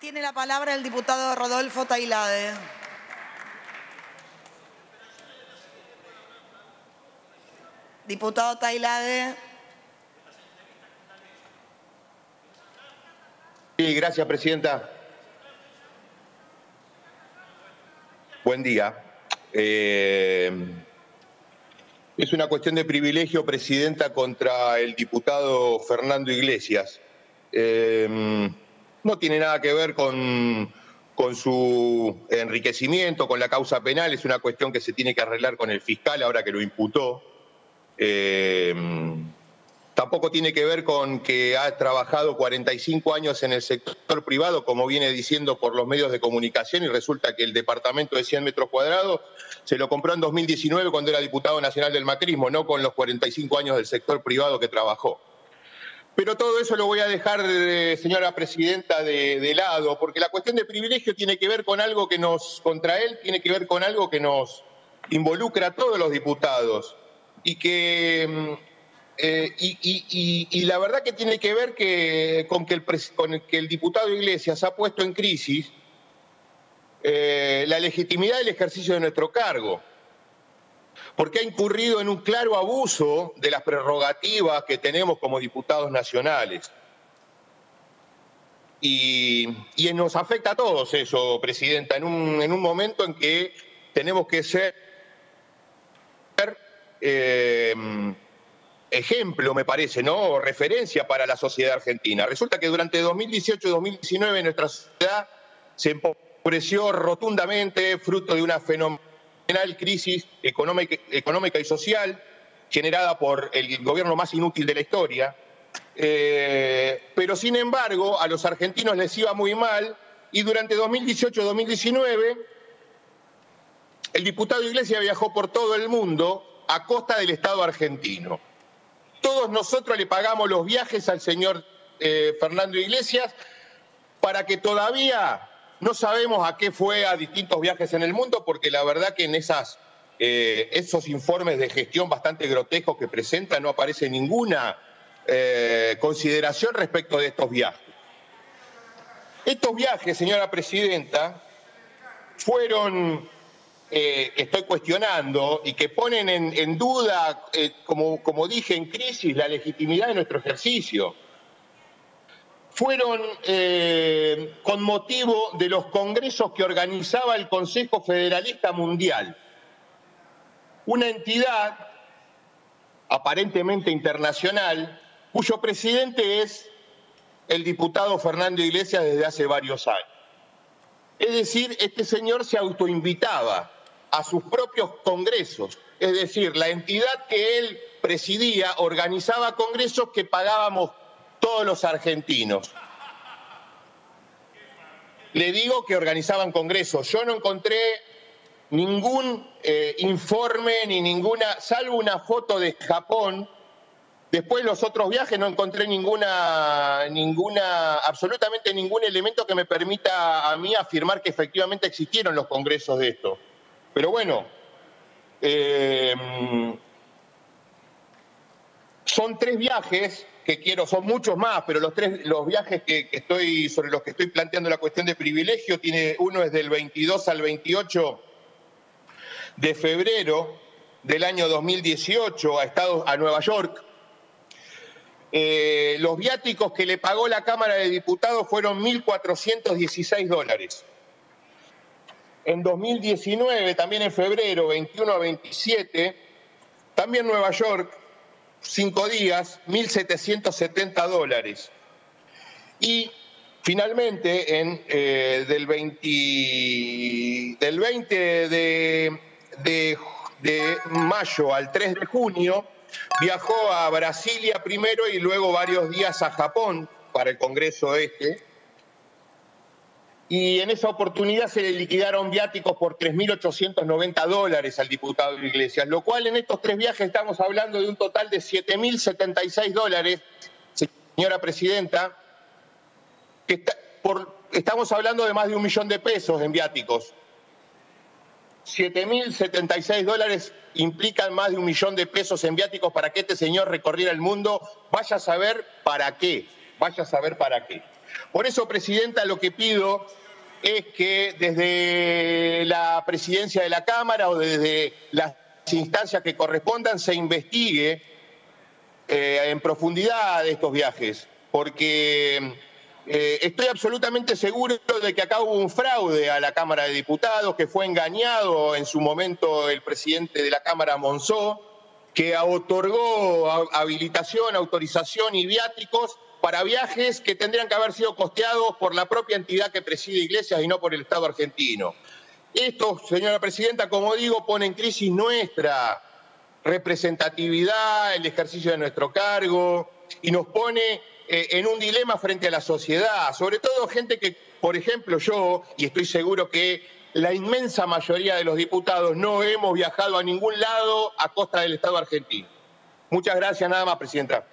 Tiene la palabra el diputado Rodolfo Tailade. Diputado Tailade. Sí, gracias, presidenta. Buen día. Eh, es una cuestión de privilegio, presidenta, contra el diputado Fernando Iglesias. Eh, no tiene nada que ver con, su enriquecimiento, con la causa penal, es una cuestión que se tiene que arreglar con el fiscal ahora que lo imputó. Eh, tampoco tiene que ver con que ha trabajado 45 años en el sector privado, como viene diciendo por los medios de comunicación, y resulta que el departamento de 100 metros cuadrados se lo compró en 2019 cuando era diputado nacional del macrismo, no con los 45 años del sector privado que trabajó. Pero todo eso lo voy a dejar, señora presidenta, de, lado, porque la cuestión de privilegio tiene que ver con algo que nos, contra él, tiene que ver con algo que nos involucra a todos los diputados. Y que, mm, eh, y, la verdad que tiene que ver que, con, que el, con que el diputado Iglesias ha puesto en crisis eh, la legitimidad del ejercicio de nuestro cargo porque ha incurrido en un claro abuso de las prerrogativas que tenemos como diputados nacionales. Y, nos afecta a todos eso, Presidenta, en un, momento en que tenemos que ser eh, ejemplo, me parece, ¿no? referencia para la sociedad argentina. Resulta que durante 2018 y 2019 nuestra sociedad se empobreció rotundamente, fruto de una fenómeno crisis económica, y social generada por el gobierno más inútil de la historia, eh, pero sin embargo a los argentinos les iba muy mal y durante 2018-2019 el diputado Iglesias viajó por todo el mundo a costa del Estado argentino. Todos nosotros le pagamos los viajes al señor eh, Fernando Iglesias para que todavía no sabemos a qué fue a distintos viajes en el mundo, porque la verdad que en esas, eh, esos informes de gestión bastante grotescos que presenta no aparece ninguna eh, consideración respecto de estos viajes. Estos viajes, señora presidenta, fueron, eh, estoy cuestionando, y que ponen en, duda, como, como dije, en crisis la legitimidad de nuestro ejercicio fueron eh, con motivo de los congresos que organizaba el Consejo Federalista Mundial, una entidad aparentemente internacional cuyo presidente es el diputado Fernando Iglesias desde hace varios años. Es decir, este señor se autoinvitaba a sus propios congresos, es decir, la entidad que él presidía organizaba congresos que pagábamos todos los argentinos. Le digo que organizaban congresos. Yo no encontré ningún eh, informe ni ninguna, salvo una foto de Japón. Después los otros viajes no encontré ninguna, ninguna, absolutamente ningún elemento que me permita a mí afirmar que efectivamente existieron los congresos de esto. Pero bueno, eh, son tres viajes que quiero, son muchos más, pero los tres, los viajes que, estoy, sobre los que estoy planteando la cuestión de privilegio, tiene, uno es del 22 al 28 de febrero del año 2018 a, Estados, a Nueva York. Eh, los viáticos que le pagó la Cámara de Diputados fueron 1.416 dólares. En 2019, también en febrero, 21 a 27, también Nueva York, cinco días, 1.770 dólares. Y finalmente, en, eh, del, 20, del 20 de, de, mayo al 3 de junio, viajó a Brasilia primero y luego varios días a Japón para el Congreso este y en esa oportunidad se le liquidaron viáticos por 3.890 dólares al diputado Iglesias, lo cual en estos tres viajes estamos hablando de un total de 7.076 dólares, señora presidenta, que estamos hablando de más de un millón de pesos en viáticos. 7.076 dólares implican más de un millón de pesos en viáticos para que este señor recorriera el mundo. Vaya a saber para qué, vaya a saber para qué. Por eso, Presidenta, lo que pido es que desde la presidencia de la Cámara o desde las instancias que correspondan se investigue eh, en profundidad estos viajes, porque eh, estoy absolutamente seguro de que acá hubo un fraude a la Cámara de Diputados, que fue engañado en su momento el presidente de la Cámara, Monzó, que otorgó habilitación, autorización y viáticos para viajes que tendrían que haber sido costeados por la propia entidad que preside Iglesias y no por el Estado argentino. Esto, señora presidenta, como digo, pone en crisis nuestra representatividad, el ejercicio de nuestro cargo y nos pone eh, en un dilema frente a la sociedad, sobre todo gente que, por ejemplo, yo, y estoy seguro que la inmensa mayoría de los diputados no hemos viajado a ningún lado a costa del Estado argentino. Muchas gracias, nada más, Presidenta.